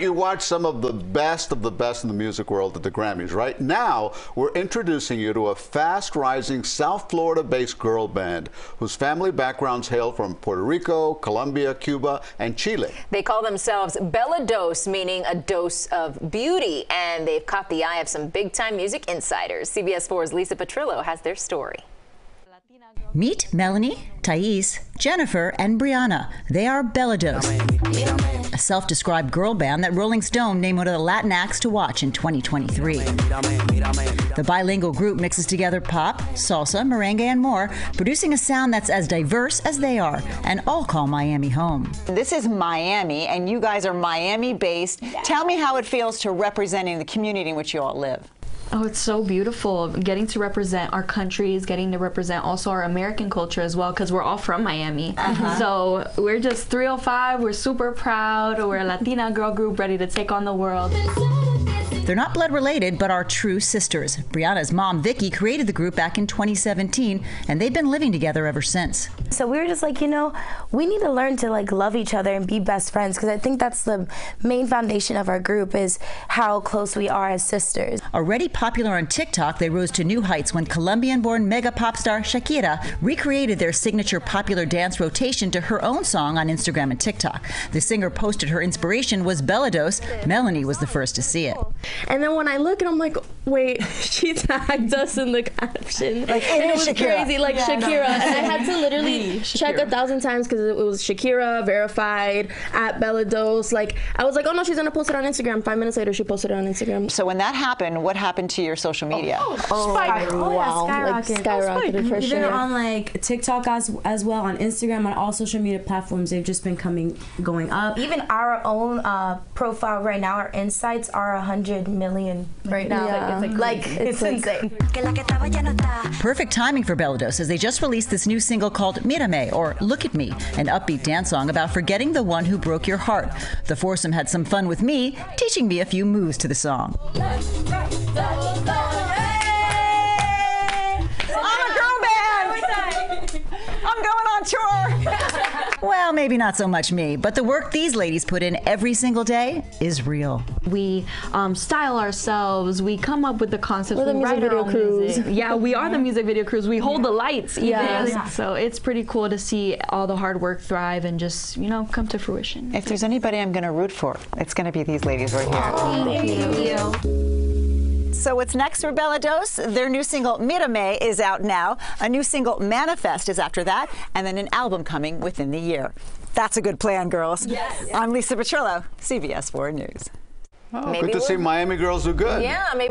You watch some of the best of the best in the music world at the Grammys. Right now, we're introducing you to a fast rising South Florida based girl band whose family backgrounds hail from Puerto Rico, Colombia, Cuba, and Chile. They call themselves Bella Dose, meaning a dose of beauty, and they've caught the eye of some big time music insiders. CBS 4's Lisa Petrillo has their story. Meet Melanie, Thais, Jennifer, and Brianna. They are Bella Dose, a self described girl band that Rolling Stone named one of the Latin acts to watch in 2023. The bilingual group mixes together pop, salsa, merengue, and more, producing a sound that's as diverse as they are, and all call Miami home. This is Miami, and you guys are Miami based. Tell me how it feels to representing the community in which you all live. Oh, it's so beautiful getting to represent our countries, getting to represent also our American culture as well, because we're all from Miami. Uh-huh. So we're just 305. We're super proud. We're a Latina girl group ready to take on the world. They're not blood related, but are true sisters. Brianna's mom, Vicky, created the group back in 2017, and they've been living together ever since. So we were just like, you know, we need to learn to like love each other and be best friends because I think that's the main foundation of our group is how close we are as sisters. Already popular on TikTok, they rose to new heights when Colombian-born mega pop star Shakira recreated their signature popular dance rotation to her own song on Instagram and TikTok. The singer posted her inspiration was Bella Dose. Melanie was the first to see it. And then when I look and I'm like, wait, she tagged us in the caption. Like, and it was Shakira. crazy, like Yeah, Shakira. no. and I had to literally check a thousand times because it was Shakira verified at Bella Dose. Like, I was like, oh no, she's gonna post it on Instagram. Five minutes later, she posted it on Instagram. So when that happened, what happened to your social media? Oh, Spike. wow, like skyrocket. skyrocketed for Even sure. on like TikTok as as well on Instagram on all social media platforms, they've just been coming going up. Even our own uh, profile right now, our insights are 100 million right now. Yeah. Like, it's, insane. Perfect timing for Bella Dose as they just released this new single called Mírame or Look at Me, an upbeat dance song about forgetting the one who broke your heart. The foursome had some fun with me, teaching me a few moves to the song. I'm a girl band! I'm going on tour! Well, maybe not so much me, but the work these ladies put in every single day is real. We um, style ourselves. We come up with the concepts. We're the we music write video crews. music. Yeah, we are the music video crews. We hold the lights. Even. Yeah. So it's pretty cool to see all the hard work thrive and just you know come to fruition. If there's anybody I'm going to root for, it's going to be these ladies right here. So what's next for Bella Dose? Their new single Mirame is out now. A new single Manifest is after that, and then an album coming within the year. That's a good plan, girls. Yes. I'm Lisa Petrillo, CBS 4 News. Oh, Maybe good to see we'll- Miami girls do good. Yeah, maybe.